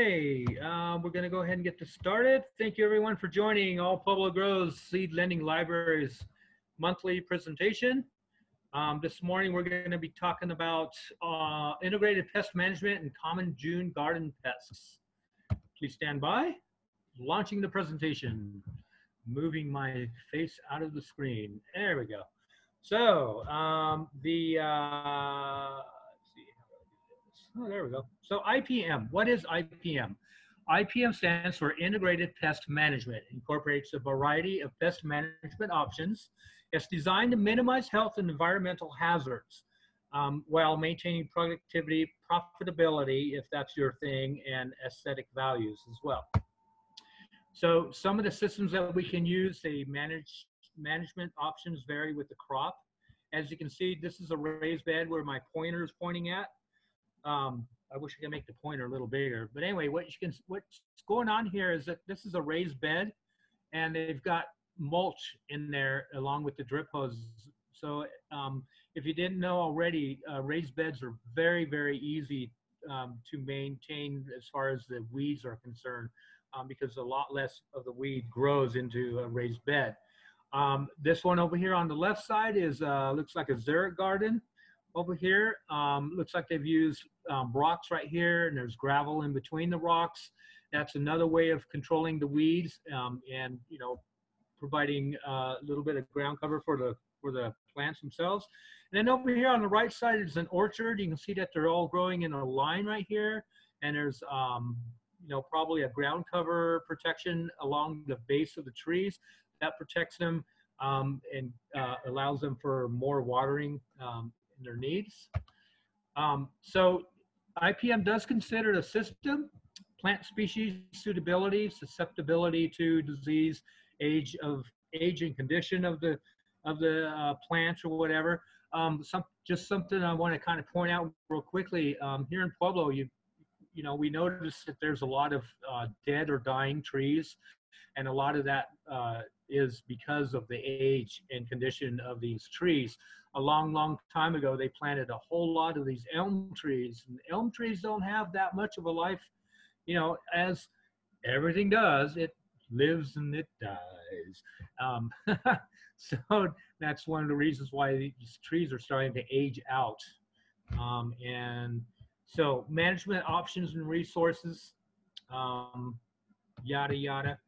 Okay, uh, we're going to go ahead and get this started. Thank you everyone for joining All Pueblo Grows Seed Lending Library's monthly presentation. Um, this morning we're going to be talking about uh, integrated pest management and common June garden pests. Please stand by. Launching the presentation. Moving my face out of the screen. There we go. So um, the uh, Oh, there we go. So IPM, what is IPM? IPM stands for Integrated Pest Management, it incorporates a variety of pest management options. It's designed to minimize health and environmental hazards um, while maintaining productivity, profitability, if that's your thing, and aesthetic values as well. So some of the systems that we can use, the manage, management options vary with the crop. As you can see, this is a raised bed where my pointer is pointing at. Um, I wish I could make the pointer a little bigger. But anyway, what you can what's going on here is that this is a raised bed, and they've got mulch in there along with the drip hoses. So um, if you didn't know already, uh, raised beds are very very easy um, to maintain as far as the weeds are concerned, um, because a lot less of the weed grows into a raised bed. Um, this one over here on the left side is uh, looks like a xeric garden over here. Um, looks like they've used um, rocks right here and there's gravel in between the rocks. That's another way of controlling the weeds um, and, you know, providing uh, a little bit of ground cover for the, for the plants themselves. And then over here on the right side is an orchard. You can see that they're all growing in a line right here. And there's, um, you know, probably a ground cover protection along the base of the trees that protects them um, and uh, allows them for more watering um, in their needs. Um, so IPM does consider a system, plant species suitability, susceptibility to disease, age of age and condition of the of the uh, plants or whatever. Um, some just something I want to kind of point out real quickly. Um, here in Pueblo, you you know we notice that there's a lot of uh, dead or dying trees, and a lot of that uh, is because of the age and condition of these trees a long, long time ago, they planted a whole lot of these elm trees. And elm trees don't have that much of a life, you know, as everything does. It lives and it dies. Um, so that's one of the reasons why these trees are starting to age out. Um, and so management options and resources, um, yada, yada.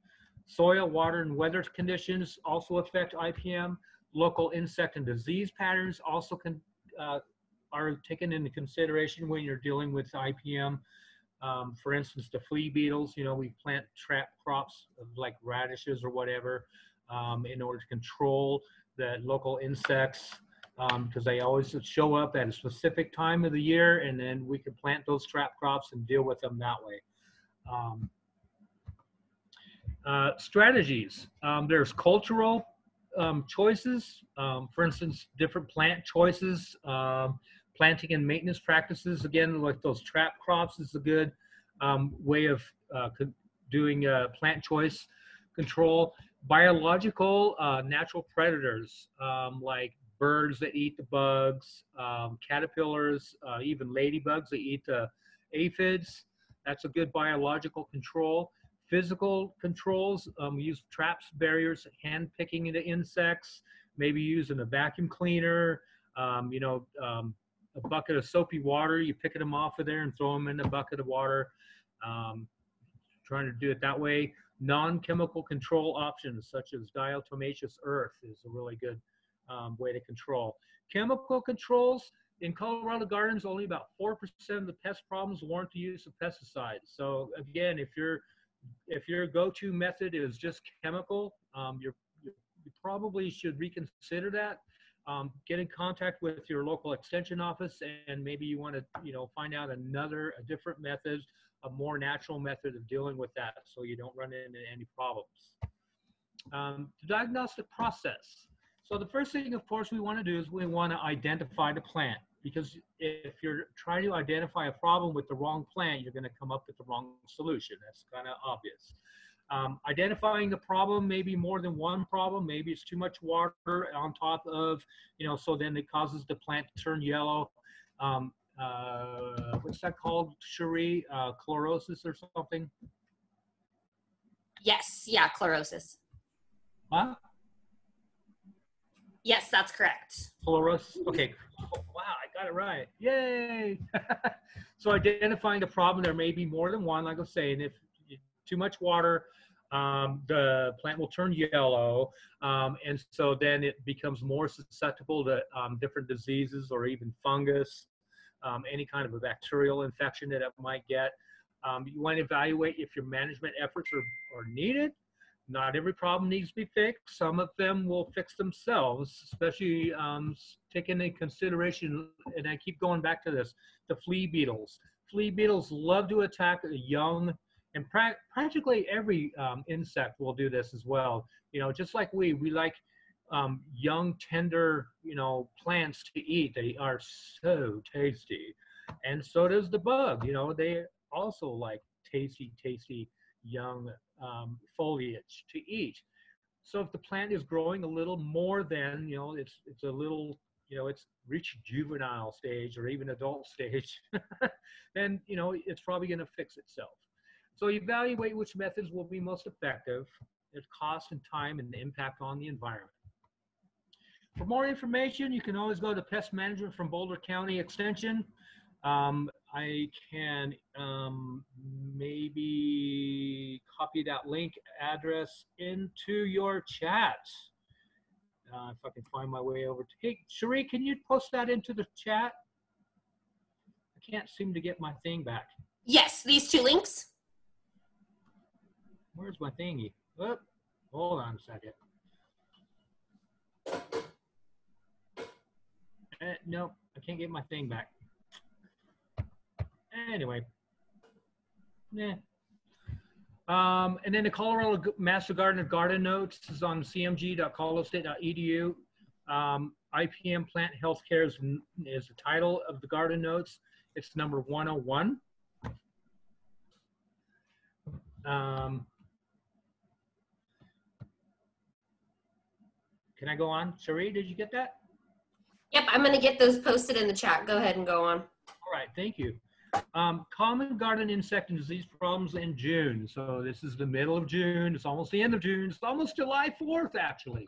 Soil, water, and weather conditions also affect IPM local insect and disease patterns also can uh, are taken into consideration when you're dealing with IPM. Um, for instance, the flea beetles, you know, we plant trap crops like radishes or whatever um, in order to control the local insects because um, they always show up at a specific time of the year and then we can plant those trap crops and deal with them that way. Uh, strategies. Um, there's cultural um, choices, um, for instance, different plant choices, um, planting and maintenance practices. Again, like those trap crops is a good um, way of uh, doing uh, plant choice control. Biological uh, natural predators um, like birds that eat the bugs, caterpillars, uh, even ladybugs that eat the aphids. That's a good biological control physical controls, um, use traps, barriers, hand picking the insects, maybe using a vacuum cleaner, um, you know, um, a bucket of soapy water, you pick them off of there and throw them in a bucket of water. Um, trying to do it that way. Non-chemical control options such as diatomaceous earth is a really good um, way to control. Chemical controls, in Colorado Gardens, only about 4% of the pest problems warrant the use of pesticides. So again, if you're if your go-to method is just chemical, um, you probably should reconsider that. Um, get in contact with your local extension office and maybe you want to you know find out another a different method a more natural method of dealing with that so you don't run into any problems. Um, the diagnostic process. So the first thing of course we want to do is we want to identify the plant because if you're trying to identify a problem with the wrong plant, you're going to come up with the wrong solution. That's kind of obvious. Um, identifying the problem, maybe more than one problem, maybe it's too much water on top of, you know, so then it causes the plant to turn yellow. Um, uh, what's that called, Cherie? Uh, chlorosis or something? Yes, yeah, chlorosis. Huh? Yes, that's correct. Chlorosis. Okay. Oh, wow, I got it right. Yay! so identifying the problem, there may be more than one. Like I was saying, if too much water, um, the plant will turn yellow, um, and so then it becomes more susceptible to um, different diseases or even fungus, um, any kind of a bacterial infection that it might get. Um, you want to evaluate if your management efforts are, are needed. Not every problem needs to be fixed. Some of them will fix themselves, especially um, taking into consideration, and I keep going back to this, the flea beetles. Flea beetles love to attack young and pra- practically every um, insect will do this as well. You know, just like we, we like um, young, tender, you know, plants to eat. They are so tasty, and so does the bug. You know, they also like tasty, tasty young um, foliage to eat. So if the plant is growing a little more than, you know, it's it's a little, you know, it's reached juvenile stage or even adult stage, then you know it's probably going to fix itself. So evaluate which methods will be most effective, its cost and time and the impact on the environment. For more information, you can always go to Pest Management from Boulder County Extension. Um, I can um, maybe copy that link address into your chat. Uh, if I can find my way over to, hey, Cherie, can you post that into the chat? I can't seem to get my thing back. Yes, these two links. Where's my thingy? Oh, hold on a second. Uh, nope, I can't get my thing back. Anyway. Yeah. Um, and then the Colorado Master Gardener Garden Notes is on cmg.colorado.edu. Um, IPM Plant Healthcare is, is the title of the garden notes. It's number 101. Um, can I go on? Cherie, did you get that? Yep, I'm going to get those posted in the chat. Go ahead and go on. All right, thank you. Um, common garden insect and disease problems in June. So this is the middle of June. It's almost the end of June. It's almost July 4th, actually.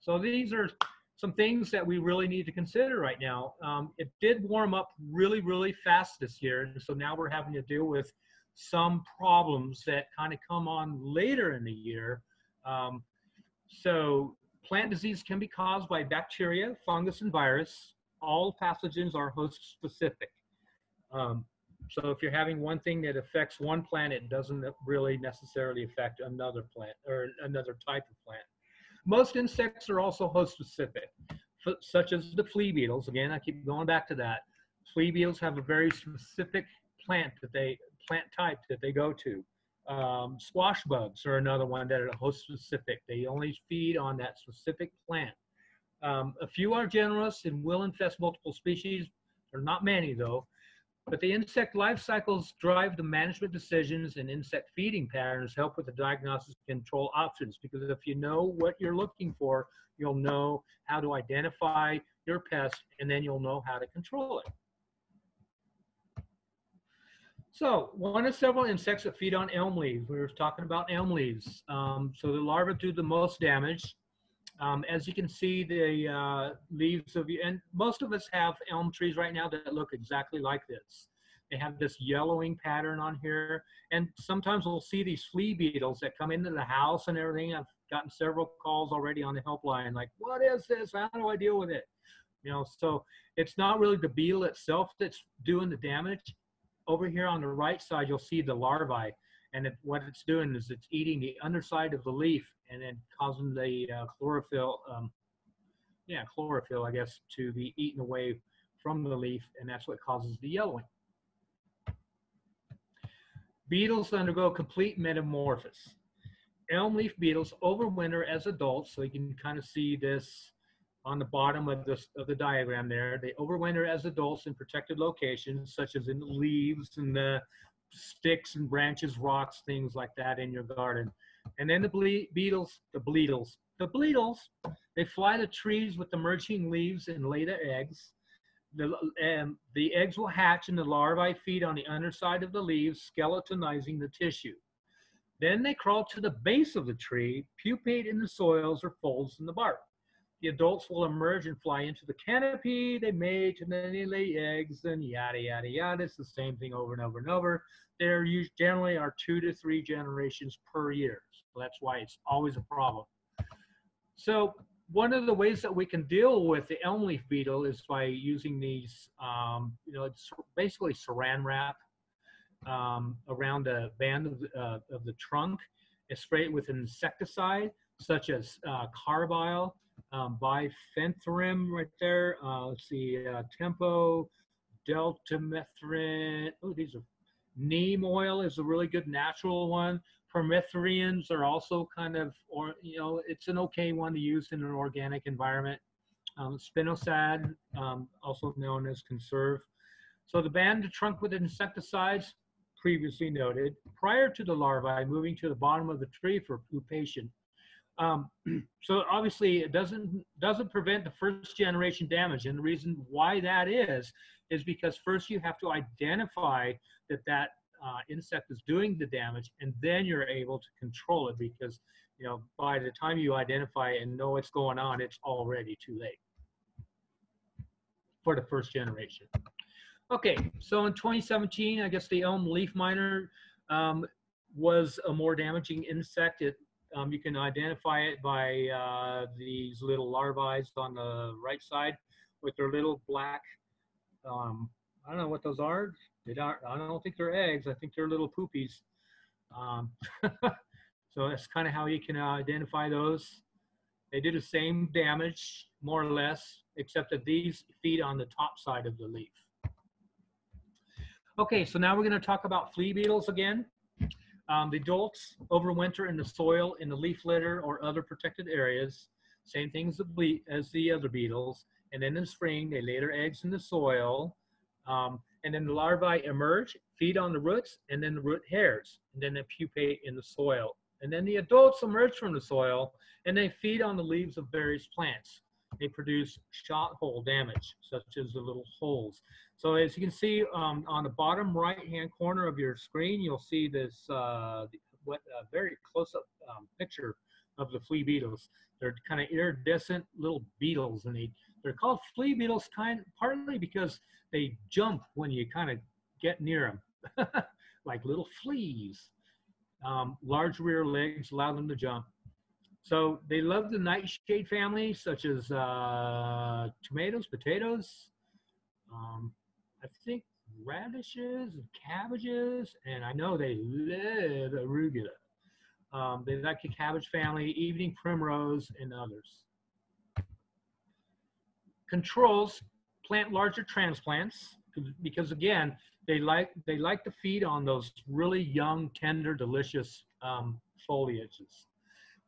So these are some things that we really need to consider right now. Um, it did warm up really, really fast this year. And so now we're having to deal with some problems that kind of come on later in the year. Um, so plant disease can be caused by bacteria, fungus, and virus. All pathogens are host specific. Um, so if you're having one thing that affects one plant, it doesn't really necessarily affect another plant or another type of plant. Most insects are also host specific, such as the flea beetles. Again, I keep going back to that. Flea beetles have a very specific plant that they plant type that they go to. Um, squash bugs are another one that are host specific. They only feed on that specific plant. Um, a few are generous and will infest multiple species. There are not many though. But the insect life cycles drive the management decisions and insect feeding patterns help with the diagnosis control options because if you know what you're looking for, you'll know how to identify your pest and then you'll know how to control it. So one of several insects that feed on elm leaves. We were talking about elm leaves. Um, so the larvae do the most damage. Um, as you can see, the uh, leaves of, you and most of us have elm trees right now that look exactly like this. They have this yellowing pattern on here. And sometimes we'll see these flea beetles that come into the house and everything. I've gotten several calls already on the helpline, like, what is this? How do I deal with it? You know, so it's not really the beetle itself that's doing the damage. Over here on the right side, you'll see the larvae. And it, what it's doing is it's eating the underside of the leaf and then causing the uh, chlorophyll, um, yeah, chlorophyll, I guess, to be eaten away from the leaf, and that's what causes the yellowing. Beetles undergo complete metamorphosis. Elm leaf beetles overwinter as adults, so you can kind of see this on the bottom of this, of the diagram there. They overwinter as adults in protected locations, such as in the leaves and the sticks and branches, rocks, things like that in your garden. And then the ble beetles, the bleedles, the bleedles, they fly to trees with the emerging leaves and lay their eggs. the, um, the eggs will hatch and the larvae feed on the underside of the leaves, skeletonizing the tissue. Then they crawl to the base of the tree, pupate in the soils or folds in the bark. The adults will emerge and fly into the canopy. They mate and then they lay eggs and yada, yada, yada. It's the same thing over and over and over. There generally are two to three generations per year. So that's why it's always a problem. So one of the ways that we can deal with the elm leaf beetle is by using these, um, you know, it's basically saran wrap um, around a band of, uh, of the trunk and spray it with an insecticide such as uh, carbaryl, um, bifenthrin right there. Uh, let's see, uh, tempo, deltamethrin. Oh, these are neem oil is a really good natural one. Permethrins are also kind of, or you know, it's an okay one to use in an organic environment. Um, spinosad, um, also known as conserve. So the band the trunk with insecticides, previously noted, prior to the larvae moving to the bottom of the tree for pupation. Um, so obviously it doesn't doesn't prevent the first generation damage, and the reason why that is is because first you have to identify that that uh, insect is doing the damage, and then you're able to control it because you know by the time you identify and know what's going on, it's already too late for the first generation. Okay, so in 2017, I guess the elm leaf miner um, was a more damaging insect. It, um, you can identify it by uh, these little larvae on the right side with their little black, um, I don't know what those are. They don't, I don't think they're eggs. I think they're little poopies. Um, so that's kind of how you can identify those. They do the same damage, more or less, except that these feed on the top side of the leaf. Okay, so now we're going to talk about flea beetles again. Um, the adults overwinter in the soil, in the leaf litter, or other protected areas. Same thing as the, as the other beetles. And then in the spring, they lay their eggs in the soil. Um, and then the larvae emerge, feed on the roots, and then the root hairs. And then they pupate in the soil. And then the adults emerge from the soil, and they feed on the leaves of various plants. They produce shot hole damage, such as the little holes. So as you can see um, on the bottom right-hand corner of your screen, you'll see this uh, what, very close-up um, picture of the flea beetles. They're kind of iridescent little beetles, and they, they're called flea beetles kind partly because they jump when you kind of get near them, like little fleas. Um, large rear legs allow them to jump. So they love the nightshade family, such as uh, tomatoes, potatoes, um, I think radishes and cabbages, and I know they love arugula. Um, they like the cabbage family, evening primrose, and others. Controls plant larger transplants because again, they like they like to feed on those really young, tender, delicious um, foliages.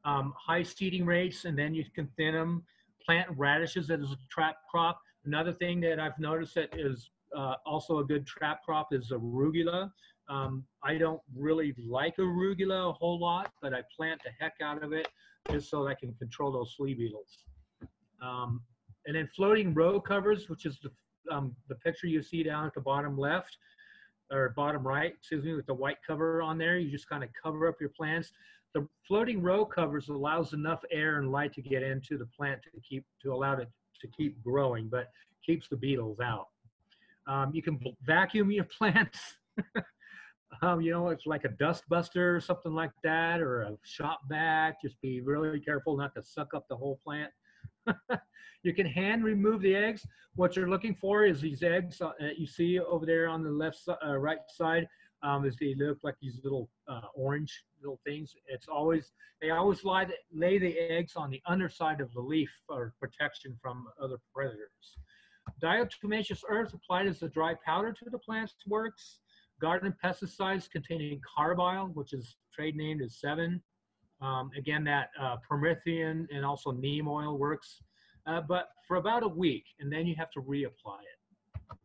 Um, high seeding rates, and then you can thin them. Plant radishes as a trap crop. Another thing that I've noticed that is uh, also a good trap crop is arugula. Um, I don't really like arugula a whole lot, but I plant the heck out of it just so I can control those flea beetles. Um, and then floating row covers, which is the, um, the picture you see down at the bottom left or bottom right, excuse me, with the white cover on there. You just kind of cover up your plants. The floating row covers allows enough air and light to get into the plant to keep to allow it to keep growing, but keeps the beetles out. Um, you can vacuum your plants. um, you know, it's like a dust buster or something like that, or a shop vac. Just be really careful not to suck up the whole plant. you can hand remove the eggs. What you're looking for is these eggs uh, you see over there on the left uh, right side. Um, is they look like these little uh, orange little things. It's always they always lie, lay the eggs on the underside of the leaf for protection from other predators. Diatomaceous earth applied as a dry powder to the plants works. Garden pesticides containing carbaryl, which is trade named as Sevin. Um, again, that uh, permethrin and also neem oil works, uh, but for about a week, and then you have to reapply it.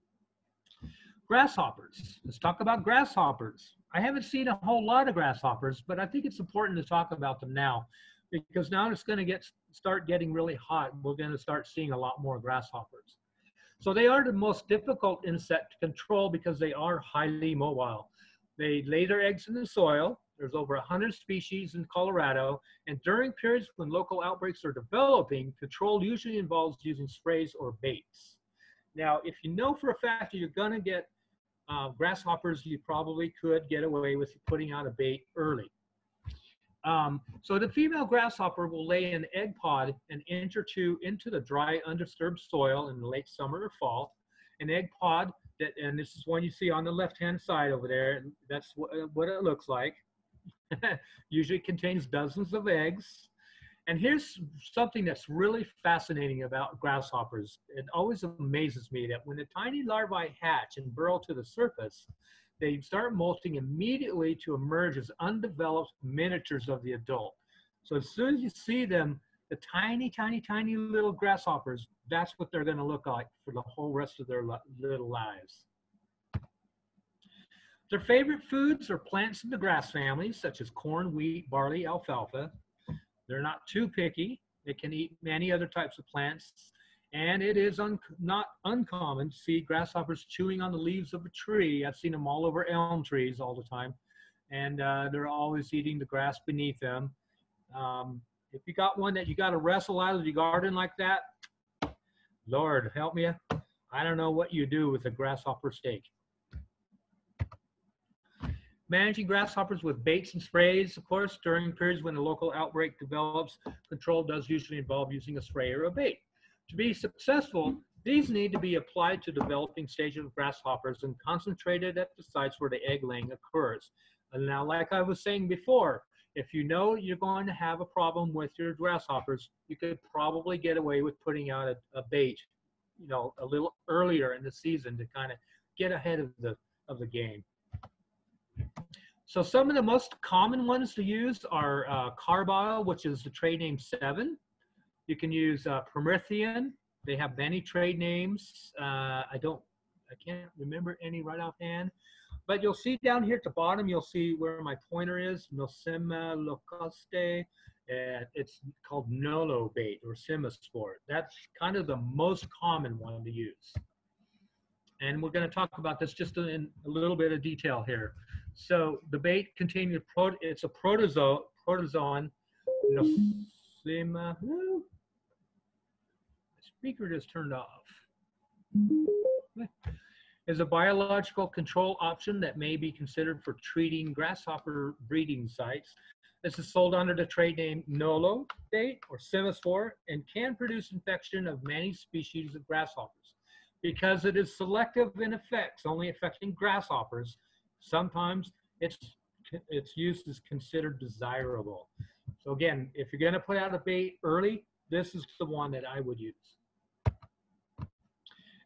Grasshoppers. Let's talk about grasshoppers. I haven't seen a whole lot of grasshoppers, but I think it's important to talk about them now because now it's going to get start getting really hot. We're going to start seeing a lot more grasshoppers. So they are the most difficult insect to control because they are highly mobile. They lay their eggs in the soil. There's over 100 species in Colorado. And during periods when local outbreaks are developing, control usually involves using sprays or baits. Now, if you know for a fact that you're going to get uh, grasshoppers, you probably could get away with putting out a bait early. Um, so the female grasshopper will lay an egg pod an inch or two into the dry, undisturbed soil in the late summer or fall. An egg pod that, and this is one you see on the left-hand side over there. That's what, what it looks like. Usually contains dozens of eggs. And here's something that's really fascinating about grasshoppers. It always amazes me that when the tiny larvae hatch and burrow to the surface, they start molting immediately to emerge as undeveloped miniatures of the adult. So as soon as you see them, the tiny, tiny, tiny little grasshoppers, that's what they're going to look like for the whole rest of their little lives. Their favorite foods are plants in the grass family, such as corn, wheat, barley, alfalfa. They're not too picky. They can eat many other types of plants. And it is un not uncommon to see grasshoppers chewing on the leaves of a tree. I've seen them all over elm trees all the time. And uh, they're always eating the grass beneath them. Um, if you got one that you got to wrestle out of your garden like that, Lord, help me. I don't know what you do with a grasshopper steak. Managing grasshoppers with baits and sprays, of course, during periods when a local outbreak develops, control does usually involve using a spray or a bait. To be successful, these need to be applied to developing stages of grasshoppers and concentrated at the sites where the egg laying occurs. And now, like I was saying before, if you know you're going to have a problem with your grasshoppers, you could probably get away with putting out a, a bait, you know, a little earlier in the season to kind of get ahead of the of the game. So some of the most common ones to use are uh, carbaryl, which is the trade name Sevin. You can use uh, permethrin. They have many trade names. Uh, I don't, I can't remember any right offhand. But you'll see down here at the bottom, you'll see where my pointer is, Nosema locustae. And it's called Nolo bait or Semaspore. That's kind of the most common one to use. And we're going to talk about this just in a little bit of detail here. So the bait contains it's a protozoa, protozoan, Nosema, speaker just turned off. Is a biological control option that may be considered for treating grasshopper breeding sites. This is sold under the trade name Nolo bait or Semaspore and can produce infection of many species of grasshoppers. Because it is selective in effects, only affecting grasshoppers, sometimes its its use is considered desirable. So again, if you're going to put out a bait early, this is the one that I would use.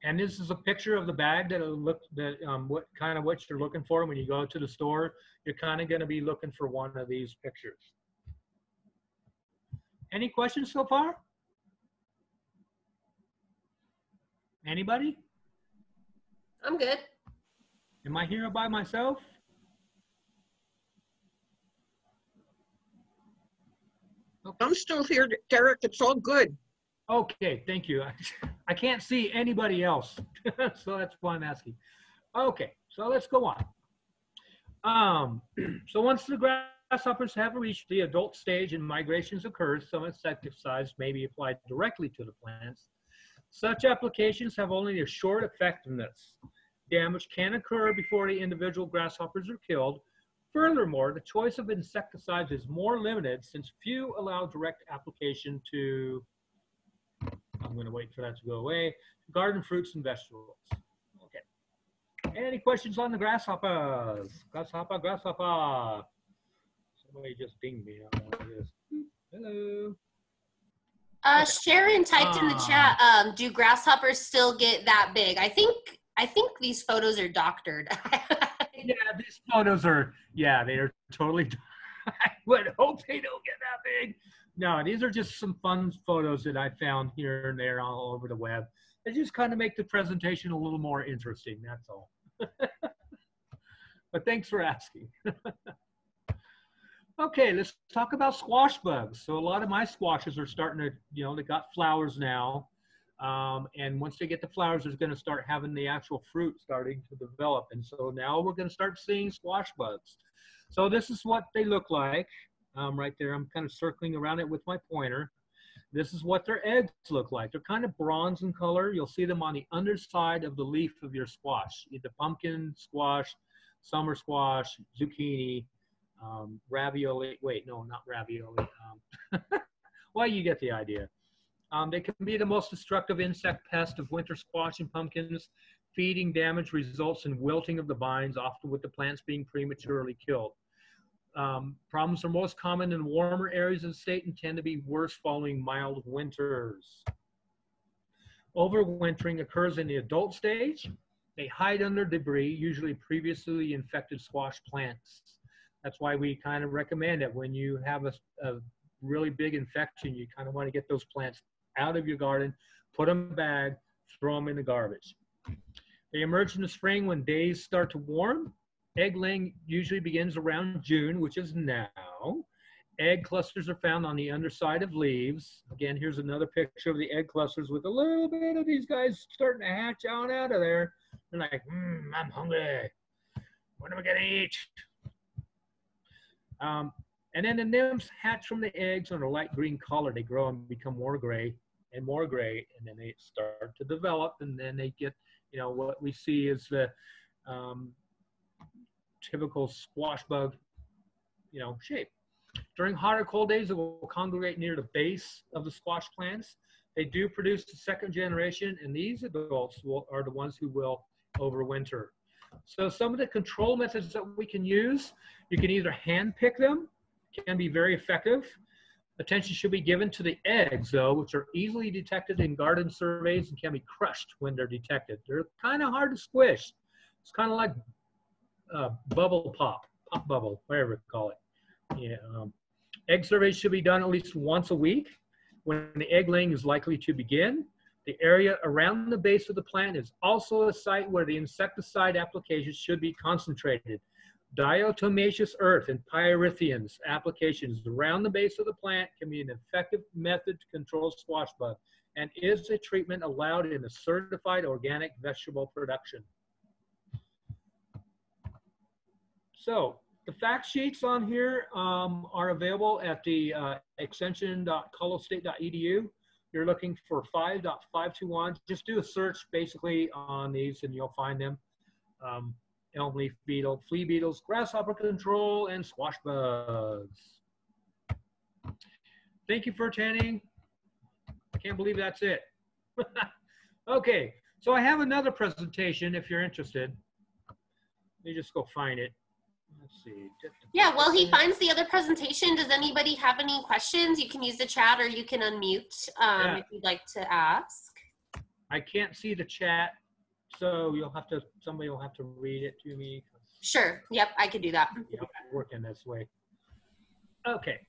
And this is a picture of the bag that look that um, what kind of what you're looking for when you go to the store. You're kind of going to be looking for one of these pictures. Any questions so far? Anybody? I'm good. Am I here by myself? I'm still here, Derek. It's all good. Okay, thank you. I can't see anybody else, so that's why I'm asking. Okay, so let's go on. Um, so once the grasshoppers have reached the adult stage and migrations occur, some insecticides may be applied directly to the plants. Such applications have only a short effectiveness. Damage can occur before the individual grasshoppers are killed. Furthermore, the choice of insecticides is more limited since few allow direct application to, I'm gonna wait for that to go away, garden fruits and vegetables. Okay. Any questions on the grasshoppers? Grasshopper, grasshopper. Somebody just dinged me. Hello. Uh, Sharon typed in the chat, um, do grasshoppers still get that big? I think I think these photos are doctored. yeah, these photos are, yeah, they are totally, would hope they don't get that big. No, these are just some fun photos that I found here and there all over the web. They just kind of make the presentation a little more interesting, that's all. but thanks for asking. okay, let's talk about squash bugs. So a lot of my squashes are starting to, you know, they got flowers now. Um, and once they get the flowers, it's going to start having the actual fruit starting to develop. And so now we're going to start seeing squash buds. So this is what they look like um, right there. I'm kind of circling around it with my pointer. This is what their eggs look like. They're kind of bronze in color. You'll see them on the underside of the leaf of your squash, the pumpkin squash, summer squash, zucchini, um, ravioli. Wait, no, not ravioli. Um, well, you get the idea. Um, they can be the most destructive insect pest of winter squash and pumpkins. Feeding damage results in wilting of the vines, often with the plants being prematurely killed. Um, problems are most common in warmer areas of the state and tend to be worse following mild winters. Overwintering occurs in the adult stage. They hide under debris, usually previously infected squash plants. That's why we kind of recommend it when you have a, a really big infection, you kind of want to get those plants out of your garden, put them in a bag, throw them in the garbage. They emerge in the spring when days start to warm Egg laying usually begins around June, which is now. Egg clusters are found on the underside of leaves. Again, here's another picture of the egg clusters with a little bit of these guys starting to hatch out out of there. They're like, mm, I'm hungry. What am I gonna eat? Um, and then the nymphs hatch from the eggs on a light green color. They grow and become more gray and more gray, and then they start to develop, and then they get, you know, what we see is the um, typical squash bug, you know, shape. During hot or cold days, it will congregate near the base of the squash plants. They do produce the second generation, and these adults will, are the ones who will overwinter. So some of the control methods that we can use, you can either hand pick them, can be very effective. Attention should be given to the eggs, though, which are easily detected in garden surveys and can be crushed when they're detected. They're kind of hard to squish. It's kind of like uh, bubble pop, pop bubble, whatever you call it. Yeah, um, egg surveys should be done at least once a week when the egg laying is likely to begin. The area around the base of the plant is also a site where the insecticide applications should be concentrated. Diatomaceous earth and pyrethrins applications around the base of the plant can be an effective method to control squash bug and is a treatment allowed in a certified organic vegetable production. So the fact sheets on here um, are available at the uh, extension.colostate.edu. You're looking for 5.521. Just do a search basically on these and you'll find them. Um, elm leaf beetle, flea beetles, grasshopper control, and squash bugs. Thank you for attending. I can't believe that's it. okay, so I have another presentation if you're interested. Let me just go find it. Let's see. Yeah, well, he finds the other presentation, does anybody have any questions? You can use the chat or you can unmute um, Yeah. if you'd like to ask. I can't see the chat, so you'll have to, somebody will have to read it to me. Sure. Yep, I could do that. you know, I work in this way. Okay,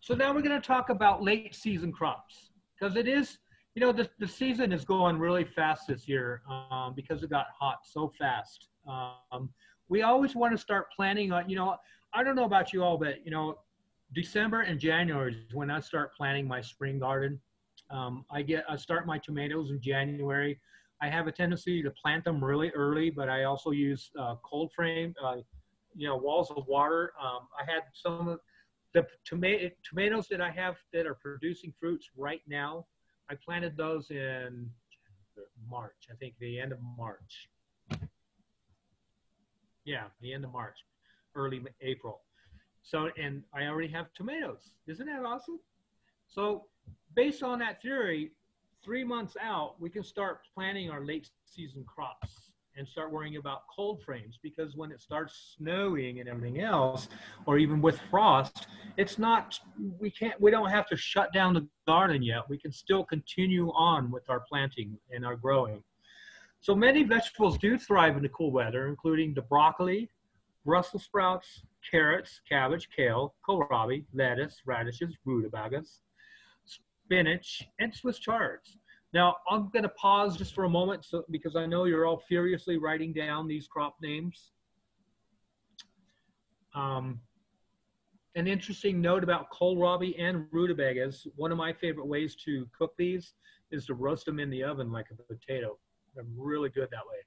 so now we're gonna talk about late season crops. Because it is, you know, the, the season is going really fast this year um, because it got hot so fast. Um, we always want to start planning on, you know, I don't know about you all, but, you know, December and January is when I start planning my spring garden. Um, I get, I start my tomatoes in January. I have a tendency to plant them really early, but I also use uh, cold frame, uh, you know, walls of water. Um, I had some of the tomato tomatoes that I have that are producing fruits right now. I planted those in March, I think the end of March. Yeah, the end of March, early April. So, and I already have tomatoes. Isn't that awesome? So, based on that theory, three months out, we can start planting our late season crops and start worrying about cold frames because when it starts snowing and everything else, or even with frost, it's not, we can't, we don't have to shut down the garden yet. We can still continue on with our planting and our growing. So many vegetables do thrive in the cool weather, including the broccoli, Brussels sprouts, carrots, cabbage, kale, kohlrabi, lettuce, radishes, rutabagas, spinach, and Swiss chards. Now, I'm going to pause just for a moment so, because I know you're all furiously writing down these crop names. Um, an interesting note about kohlrabi and rutabagas, one of my favorite ways to cook these is to roast them in the oven like a potato. They're really good that way.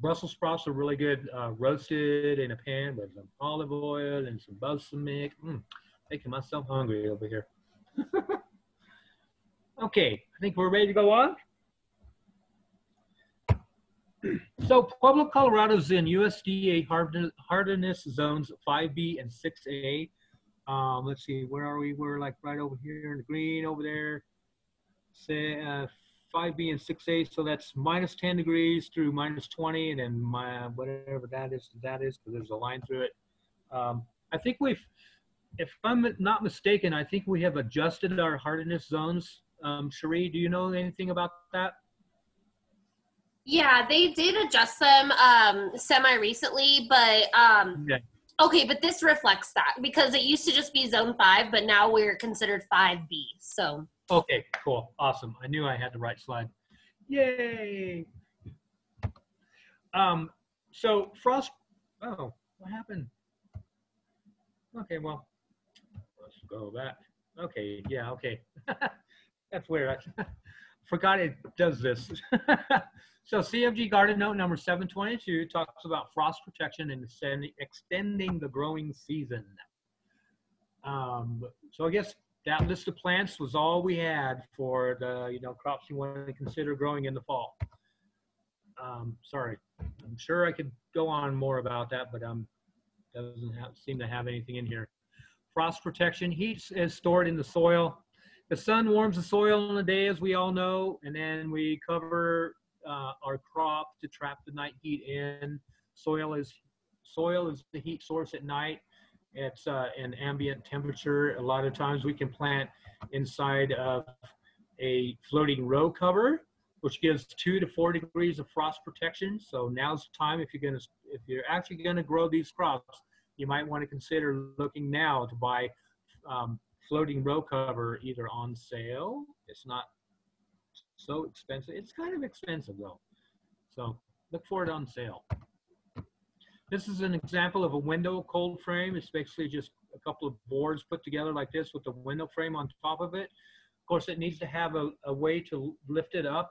Brussels sprouts are really good uh, roasted in a pan with some olive oil and some balsamic. Mm, making myself hungry over here. okay, I think we're ready to go on. So Pueblo, Colorado is in USDA hardiness zones 5B and 6A. Um, let's see, where are we? We're like right over here in the green over there. Say uh, 5B and 6A, so that's minus 10 degrees through minus 20, and then my, whatever that is, that is, because there's a line through it. Um, I think we've, if I'm not mistaken, I think we have adjusted our hardiness zones. Um, Cherie, do you know anything about that? Yeah, they did adjust them um, semi recently, but um, Yeah. okay, but this reflects that because it used to just be zone five, but now we're considered 5B. So Okay, cool, awesome. I knew I had the right slide. Yay! Um, so frost. Oh, what happened? Okay, well, let's go back. Okay, yeah, okay. That's weird. I forgot it does this. so CFG Garden Note number 722 talks about frost protection and extending, extending the growing season. Um, so I guess that list of plants was all we had for the you know crops you want to consider growing in the fall. Um, sorry, I'm sure I could go on more about that, but um, doesn't have, seem to have anything in here. Frost protection, heat is stored in the soil. The sun warms the soil in the day, as we all know, and then we cover uh, our crop to trap the night heat in. Soil is soil is the heat source at night. It's uh, an ambient temperature. A lot of times we can plant inside of a floating row cover, which gives two to four degrees of frost protection. So now's the time if you're gonna if you're actually gonna grow these crops, you might want to consider looking now to buy um, floating row cover either on sale. It's not so expensive. It's kind of expensive though. So look for it on sale. This is an example of a window cold frame. It's basically just a couple of boards put together like this with the window frame on top of it. Of course, it needs to have a, a way to lift it up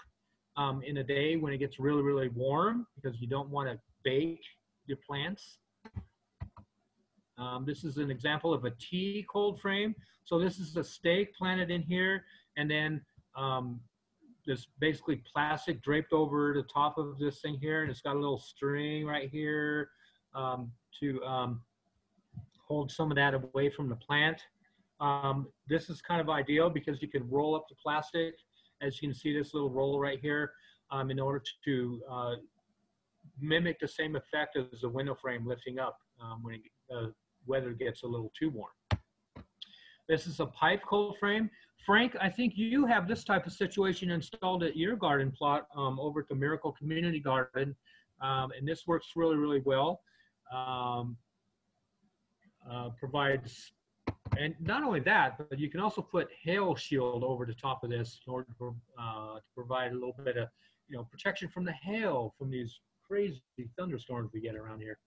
um, in a day when it gets really, really warm because you don't want to bake your plants. Um, this is an example of a T cold frame. So this is a stake planted in here and then um, basically plastic draped over the top of this thing here and it's got a little string right here um, to um, hold some of that away from the plant. Um, this is kind of ideal because you can roll up the plastic as you can see this little roll right here um, in order to uh, mimic the same effect as the window frame lifting up um, when the uh, weather gets a little too warm. This is a pipe cold frame. Frank, I think you have this type of situation installed at your garden plot um, over at the Miracle Community Garden, um, and this works really, really well. Um, uh, provides, and not only that, but you can also put hail shield over the top of this in order to, uh, to provide a little bit of, you know, protection from the hail from these crazy thunderstorms we get around here.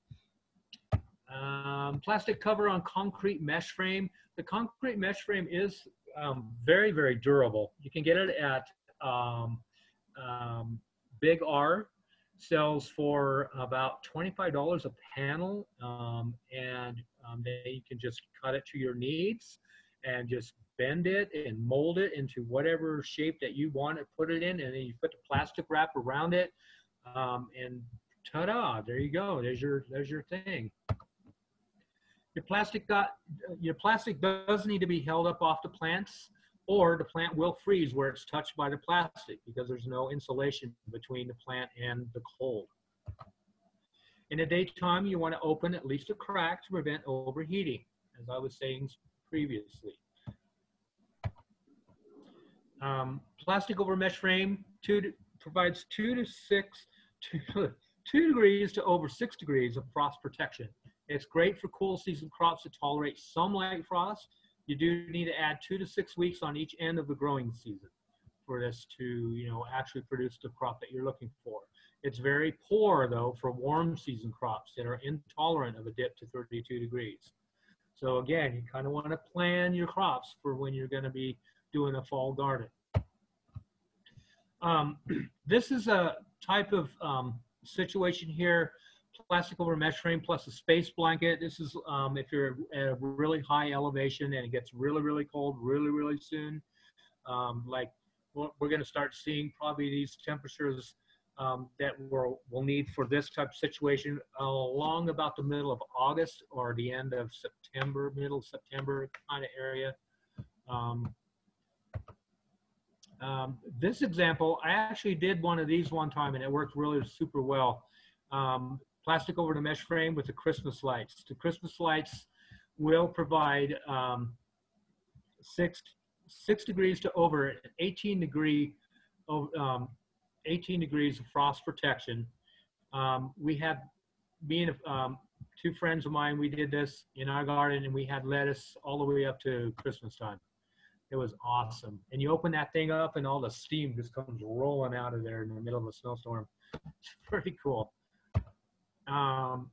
Um, plastic cover on concrete mesh frame. The concrete mesh frame is um, very, very durable. You can get it at um, um, Big R, sells for about $25 a panel, um, and um, you can just cut it to your needs and just bend it and mold it into whatever shape that you want to put it in, and then you put the plastic wrap around it, um, and ta-da! There you go. There's your there's your thing. Your plastic got your plastic does need to be held up off the plants, or the plant will freeze where it's touched by the plastic because there's no insulation between the plant and the cold. In the daytime, you want to open at least a crack to prevent overheating, as I was saying previously. Um, plastic over mesh frame two to, provides two to six, two, two degrees to over six degrees of frost protection. It's great for cool season crops that tolerate some light frost. You do need to add two to six weeks on each end of the growing season for this to, you know, actually produce the crop that you're looking for. It's very poor though for warm season crops that are intolerant of a dip to 32 degrees. So again, you kind of want to plan your crops for when you're going to be doing a fall garden. Um, this is a type of um, situation here, plastic over mesh frame plus a space blanket. This is um, if you're at a really high elevation and it gets really, really cold really, really soon. Um, like we're, going to start seeing probably these temperatures um, that we'll, we'll need for this type of situation along about the middle of August or the end of September, middle September kind of area. Um, um, this example, I actually did one of these one time and it worked really super well. Um, plastic over the mesh frame with the Christmas lights. The Christmas lights will provide um, six, six degrees to over 18 degree, um, 18 degrees of frost protection. Um, we had, me and um, two friends of mine, we did this in our garden and we had lettuce all the way up to Christmas time. It was awesome. And you open that thing up and all the steam just comes rolling out of there in the middle of a snowstorm. It's pretty cool. Um,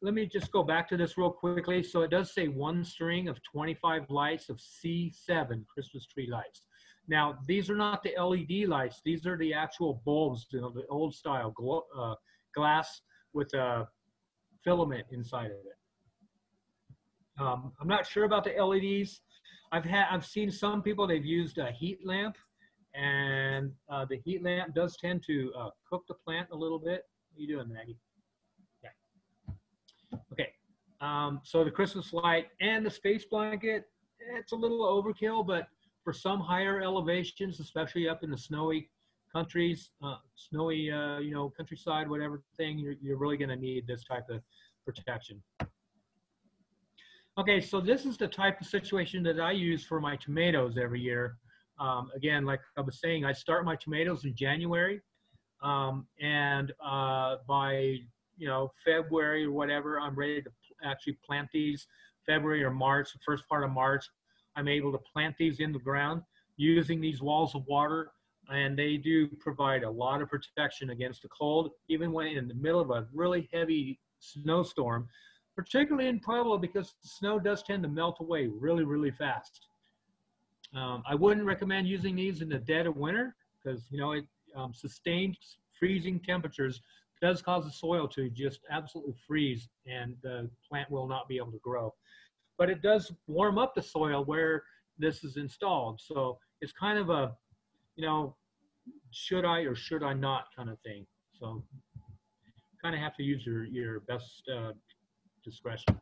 let me just go back to this real quickly. So it does say one string of 25 lights of C7 Christmas tree lights. Now, these are not the LED lights. These are the actual bulbs, you know, the old style uh, glass with a filament inside of it. Um, I'm not sure about the LEDs. I've had I've seen some people they've used a heat lamp, and uh, the heat lamp does tend to uh, cook the plant a little bit. What are you doing, Maggie? Um, so the Christmas light and the space blanket, it's a little overkill, but for some higher elevations, especially up in the snowy countries, uh, snowy, uh, you know, countryside, whatever thing, you're, you're really going to need this type of protection. Okay, so this is the type of situation that I use for my tomatoes every year. Um, again, like I was saying, I start my tomatoes in January, um, and uh, by you know February or whatever, I'm ready to actually plant these. February or March, the first part of March, I'm able to plant these in the ground using these walls of water, and they do provide a lot of protection against the cold, even when in the middle of a really heavy snowstorm particularly in Pueblo because the snow does tend to melt away really, really fast. Um, I wouldn't recommend using these in the dead of winter because, you know, it, um, sustained freezing temperatures does cause the soil to just absolutely freeze and the plant will not be able to grow. But it does warm up the soil where this is installed. So it's kind of a, you know, should I or should I not kind of thing. So kind of have to use your, your best uh, discretion.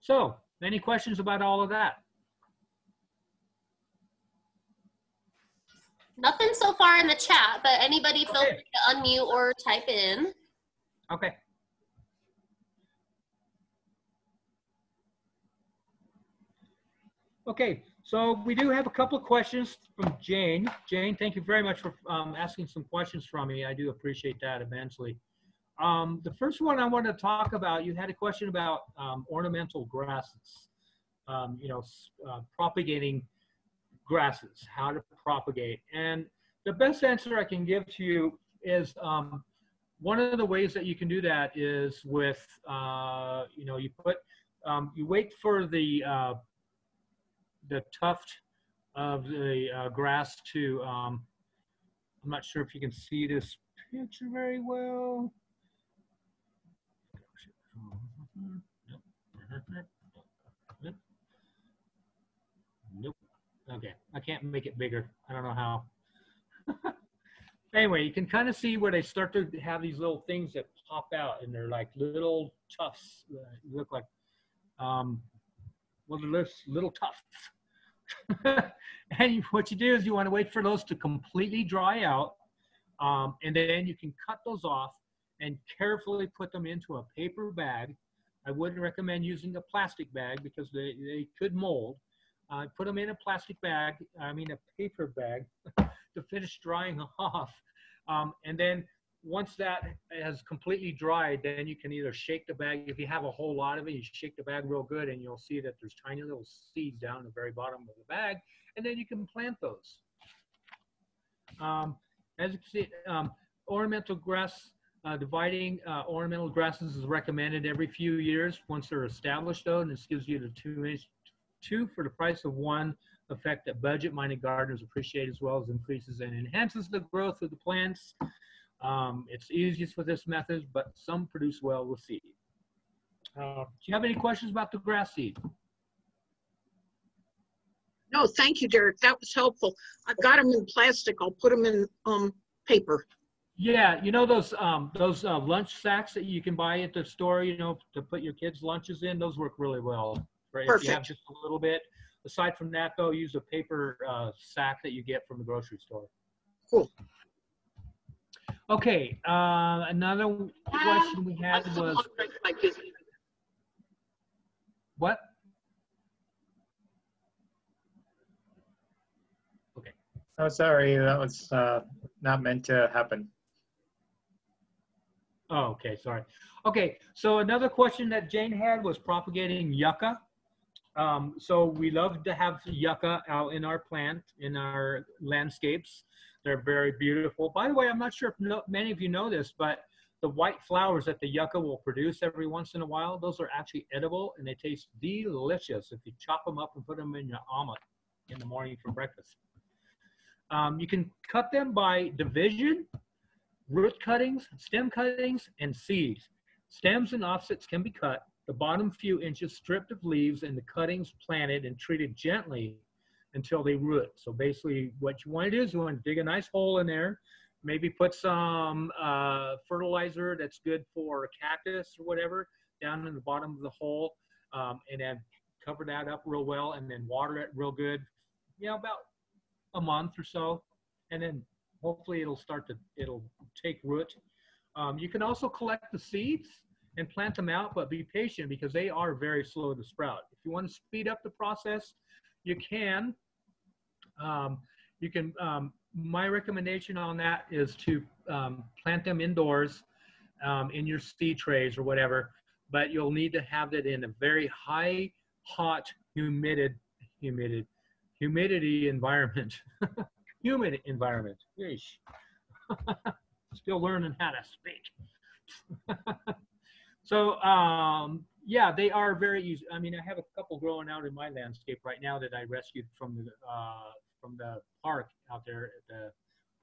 So, any questions about all of that? Nothing so far in the chat, but anybody feel Okay. free to unmute or type in. Okay. Okay, so we do have a couple of questions from Jane. Jane, thank you very much for um, asking some questions from me. I do appreciate that immensely. Um, the first one I want to talk about, you had a question about um, ornamental grasses, um, you know, uh, propagating grasses, how to propagate. And the best answer I can give to you is um, one of the ways that you can do that is with, uh, you know, you put, um, you wait for the, uh, the tuft of the uh, grass to, um, I'm not sure if you can see this picture very well. Nope. Okay, I can't make it bigger. I don't know how. anyway, you can kind of see where they start to have these little things that pop out, and they're like little tufts. Uh, look like, um, well, they're little tufts. and what you do is you want to wait for those to completely dry out, um, and then you can cut those off and carefully put them into a paper bag. I wouldn't recommend using a plastic bag because they, they could mold. Uh, put them in a plastic bag, I mean a paper bag, to finish drying off. Um, and then once that has completely dried, then you can either shake the bag. If you have a whole lot of it, you shake the bag real good and you'll see that there's tiny little seeds down the very bottom of the bag. And then you can plant those. Um, as you can see, um, ornamental grass uh, dividing uh, ornamental grasses is recommended every few years once they're established though, and this gives you the two inch, two for the price of one effect that budget-minded gardeners appreciate as well as increases and enhances the growth of the plants. Um, it's easiest with this method, but some produce well with seed. Uh, do you have any questions about the grass seed? No, thank you, Derek. That was helpful. I've got them in plastic. I'll put them in um paper. Yeah, you know those um those uh, lunch sacks that you can buy at the store, you know, to put your kids' lunches in. Those work really well. Right? If you have just a little bit. Aside from that, though, use a paper uh, sack that you get from the grocery store. Cool. Okay, uh, another question we had was what? Okay. Oh, sorry, that was uh, not meant to happen. Oh, okay, sorry. Okay, so another question that Jane had was propagating yucca. Um, so we love to have yucca out in our plant, in our landscapes. They're very beautiful. By the way, I'm not sure if no, many of you know this, but the white flowers that the yucca will produce every once in a while, those are actually edible and they taste delicious if you chop them up and put them in your omelet in the morning for breakfast. Um, you can cut them by division, root cuttings, stem cuttings, and seeds. Stems and offsets can be cut, the bottom few inches stripped of leaves, and the cuttings planted and treated gently until they root. So basically, what you want to do is you want to dig a nice hole in there, maybe put some uh, fertilizer that's good for cactus or whatever down in the bottom of the hole, um, and then cover that up real well, and then water it real good. You know, about a month or so, and then hopefully it'll start to it'll take root. Um, you can also collect the seeds and plant them out, but be patient because they are very slow to sprout. If you want to speed up the process, you can. Um, you can. Um, my recommendation on that is to um, plant them indoors um, in your seed trays or whatever, but you'll need to have it in a very high, hot, humid, humid, humidity environment. humid environment. Still learning how to speak. so, um, yeah, they are very easy. I mean, I have a couple growing out in my landscape right now that I rescued from the uh, from the park out there at the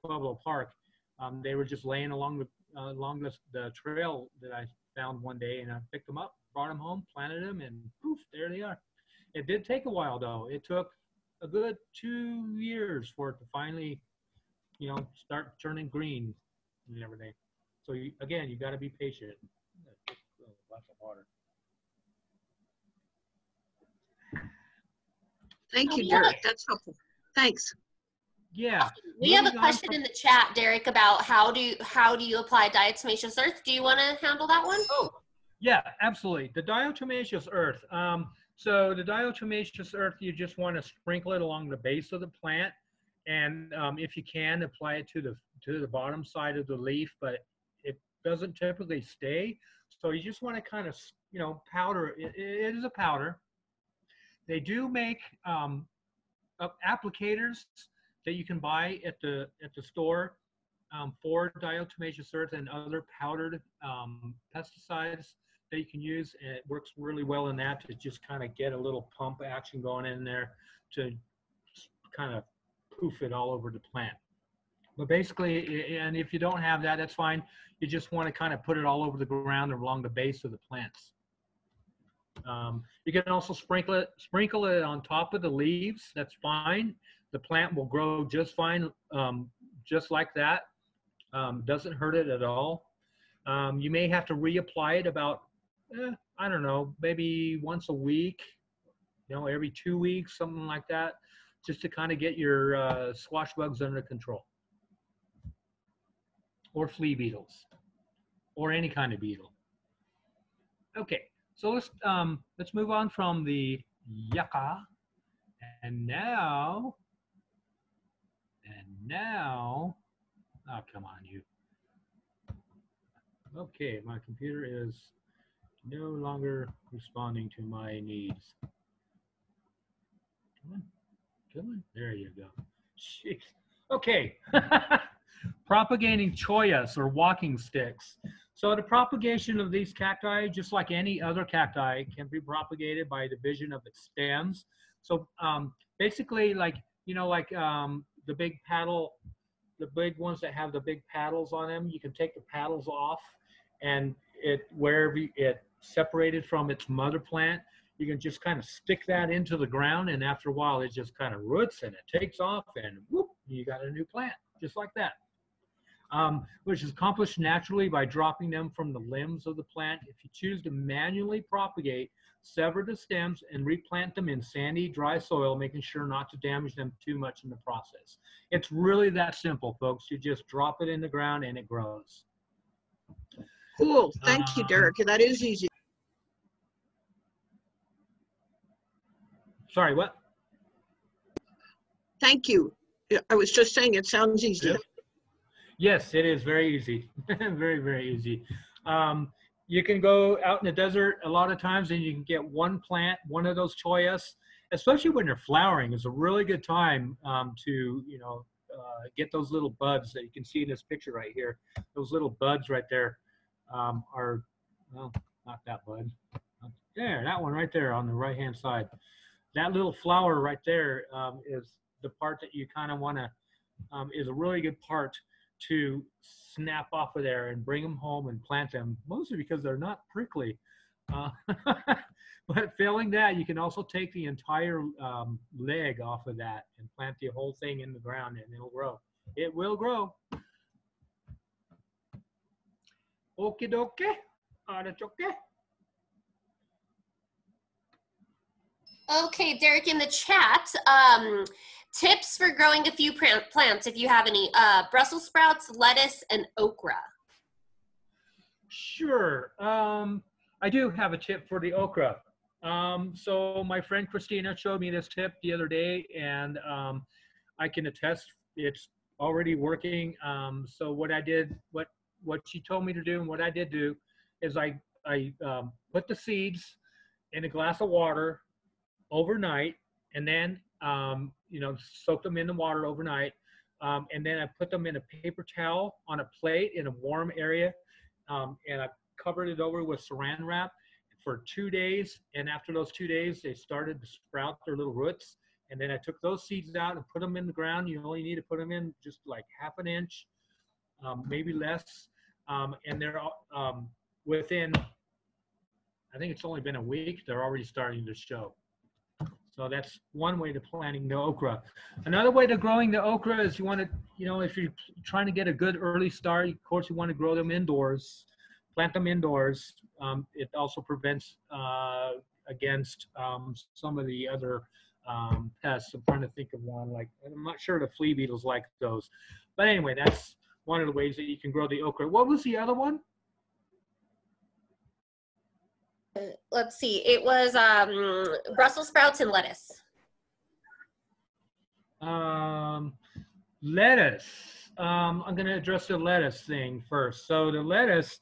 Pueblo Park. Um, they were just laying along the uh, along the, the trail that I found one day, and I picked them up, brought them home, planted them, and poof, there they are. It did take a while though. It took a good two years for it to finally, you know, start turning green and everything. So you, again, you got to be patient. Lots of water. Thank you, Derek. That's helpful. Thanks. Yeah. We have a question in the chat, Derek, about how do you, how do you apply diatomaceous earth? Do you want to handle that one? Oh, yeah, absolutely. The diatomaceous earth. Um, so the diatomaceous earth, you just want to sprinkle it along the base of the plant, and um, if you can, apply it to the to the bottom side of the leaf, but it doesn't typically stay. So you just want to kind of you know powder. It, it is a powder. They do make um, applicators that you can buy at the at the store um, for diatomaceous earth and other powdered um, pesticides that you can use. And it works really well in that to just kind of get a little pump action going in there to kind of poof it all over the plant. But basically, and if you don't have that, that's fine. You just want to kind of put it all over the ground or along the base of the plants. Um, you can also sprinkle it, sprinkle it on top of the leaves. That's fine. The plant will grow just fine, um, just like that. Um, doesn't hurt it at all. Um, you may have to reapply it about, eh, I don't know, maybe once a week, you know, every two weeks, something like that, just to kind of get your uh, squash bugs under control. Or flea beetles, or any kind of beetle. Okay, so let's um, let's move on from the yucca, and now, and now, oh come on you. Okay, my computer is no longer responding to my needs. Come on, come on, there you go. Jeez. Okay, propagating chollas or walking sticks. So the propagation of these cacti, just like any other cacti, can be propagated by division of its stems. So um, basically, like you know, like um, the big paddle, the big ones that have the big paddles on them, you can take the paddles off, and it wherever it separated from its mother plant, you can just kind of stick that into the ground, and after a while, it just kind of roots and it takes off, and whoop, you got a new plant, just like that. Um, which is accomplished naturally by dropping them from the limbs of the plant. If you choose to manually propagate, sever the stems and replant them in sandy, dry soil, making sure not to damage them too much in the process. It's really that simple, folks. You just drop it in the ground and it grows. Cool. Thank you, Um, Derek. That is easy. Sorry, what? Thank you. I was just saying it sounds easy. Yep. Yes, it is very easy. very, very easy. Um, you can go out in the desert a lot of times and you can get one plant, one of those chollas, especially when they're flowering. It's a really good time um, to, you know, uh, get those little buds that you can see in this picture right here. Those little buds right there um, are, well, not that bud. There, that one right there on the right hand side. That little flower right there um, is the part that you kind of want to, um, is a really good part to snap off of there and bring them home and plant them, mostly because they're not prickly. Uh, but failing that, you can also take the entire um, leg off of that and plant the whole thing in the ground and it'll grow. It will grow. Okie dokie. Artichoke. Okay, Derek, in the chat, um, tips for growing a few plant- plants if you have any. Uh, Brussels sprouts, lettuce, and okra. Sure. Um, I do have a tip for the okra. Um, so my friend Christina showed me this tip the other day, and um, I can attest it's already working. Um, so what I did, what what she told me to do, and what I did do, is I I um, put the seeds in a glass of water overnight, and then um, you know soak them in the water overnight, um, and then I put them in a paper towel on a plate in a warm area um, and I covered it over with saran wrap for two days. And after those two days, they started to sprout their little roots. And then I took those seeds out and put them in the ground. You only need to put them in just like half an inch, um, maybe less. Um, and they're um, within, I think it's only been a week, they're already starting to show. So that's one way to planting the okra. Another way to growing the okra is you want to, you know, if you're trying to get a good early start, of course, you want to grow them indoors, plant them indoors. Um, it also prevents uh, against um, some of the other um, pests. I'm trying to think of one, like, I'm not sure the flea beetles like those. But anyway, that's one of the ways that you can grow the okra. What was the other one? Let's see. It was um, Brussels sprouts and lettuce. Um, lettuce. Um, I'm going to address the lettuce thing first. So the lettuce,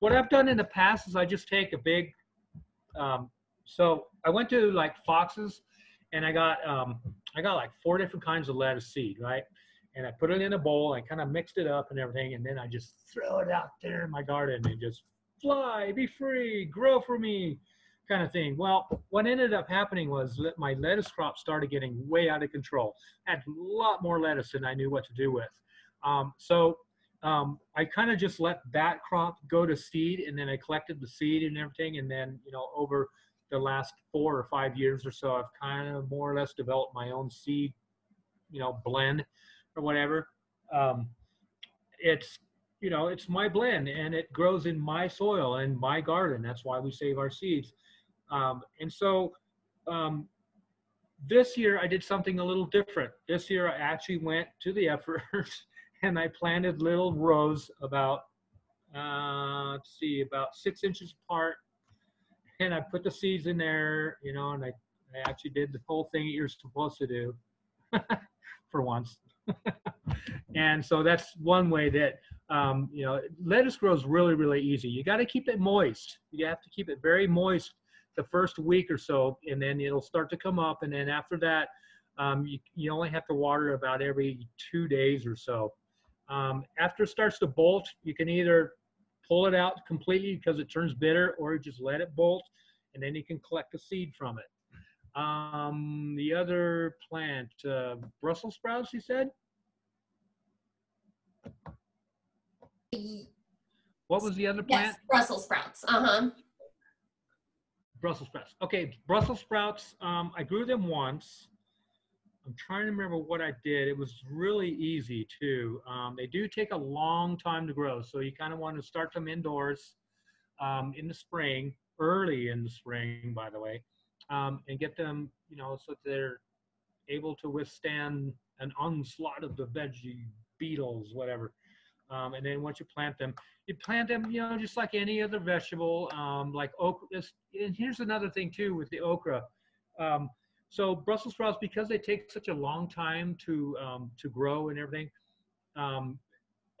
what I've done in the past is I just take a big. Um, so I went to like Fox's, and I got um, I got like four different kinds of lettuce seed, right? And I put it in a bowl. I kind of mixed it up and everything, and then I just throw it out there in my garden and just fly, be free, grow for me, kind of thing. Well, what ended up happening was that my lettuce crop started getting way out of control. I had a lot more lettuce than I knew what to do with. Um, so um, I kind of just let that crop go to seed, and then I collected the seed and everything. And then, you know, over the last four or five years or so, I've kind of more or less developed my own seed, you know, blend or whatever. Um, it's you know, it's my blend and it grows in my soil and my garden. That's why we save our seeds. Um, and so um, this year I did something a little different. This year I actually went to the effort and I planted little rows about, uh, let's see, about six inches apart. And I put the seeds in there, you know, and I, I actually did the whole thing you're supposed to do for once. and so that's one way that um, you know lettuce grows really really easy. You got to keep it moist. You have to keep it very moist the first week or so and then it'll start to come up. And then after that um, you, you only have to water about every two days or so. Um, after it starts to bolt you can either pull it out completely because it turns bitter or just let it bolt and then you can collect the seed from it. Um, the other plant, uh, Brussels sprouts, you said? What was the other plant? Yes, Brussels sprouts. Uh huh. Brussels sprouts. Okay, Brussels sprouts. Um, I grew them once. I'm trying to remember what I did. It was really easy too. Um, they do take a long time to grow, so you kind of want to start them indoors um, in the spring, early in the spring, by the way, um, and get them, you know, so that they're able to withstand an onslaught of the veggie beetles, whatever. Um, and then once you plant them, you plant them, you know, just like any other vegetable, um, like okra. And here's another thing too with the okra. Um, so Brussels sprouts, because they take such a long time to um, to grow and everything, um,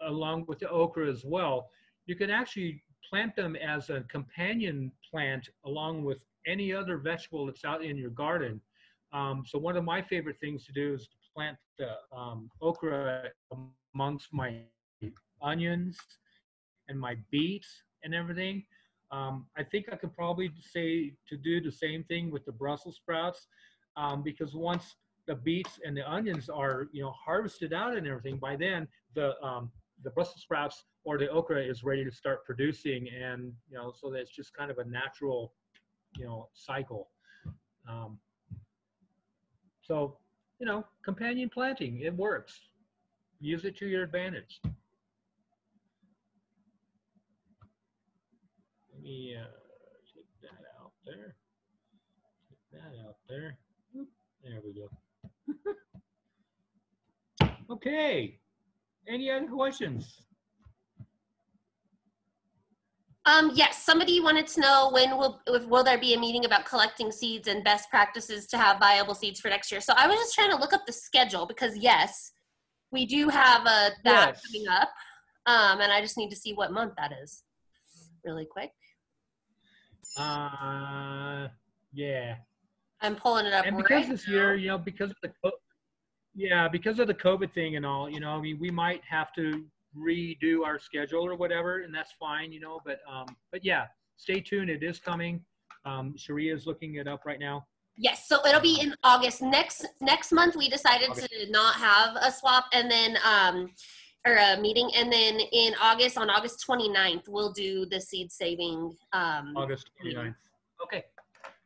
along with the okra as well, you can actually plant them as a companion plant along with any other vegetable that's out in your garden. Um, so one of my favorite things to do is to plant the okra amongst my onions and my beets and everything. Um, I think I could probably say to do the same thing with the Brussels sprouts um, because once the beets and the onions are you know harvested out and everything, by then the um, the Brussels sprouts or the okra is ready to start producing, and you know so that's just kind of a natural you know cycle. Um, so you know companion planting it works. Use it to your advantage. Me uh, take that out there. Take that out there. There we go. okay. Any other questions? Um, yes, somebody wanted to know when will if, will there be a meeting about collecting seeds and best practices to have viable seeds for next year. So I was just trying to look up the schedule because yes, we do have a that Yes. coming up, um, and I just need to see what month that is, really quick. Uh, yeah. I'm pulling it up And because right this now. year, you know, because of the co- yeah, because of the COVID thing and all, you know, I mean, we might have to redo our schedule or whatever, and that's fine, you know. But um, but yeah, stay tuned. It is coming. Um, Sharia is looking it up right now. Yes, so it'll be in August. Next next month we decided August. to not have a swap and then um or a meeting and then in August on August 29th we'll do the seed saving um August meeting. 29th. Okay,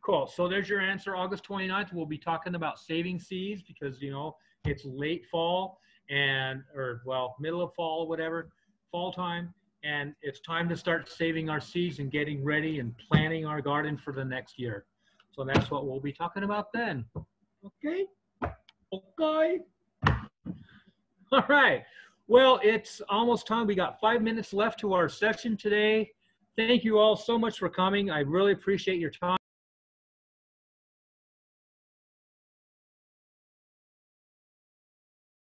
cool. So there's your answer. August 29th, we'll be talking about saving seeds because, you know, it's late fall and, or well, middle of fall, whatever, fall time. And it's time to start saving our seeds and getting ready and planning our garden for the next year. So that's what we'll be talking about then. Okay? Okay. All right. Well, it's almost time. We got five minutes left to our session today. Thank you all so much for coming. I really appreciate your time.